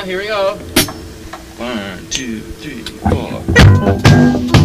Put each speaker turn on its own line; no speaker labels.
Here we go. One, two, three, four.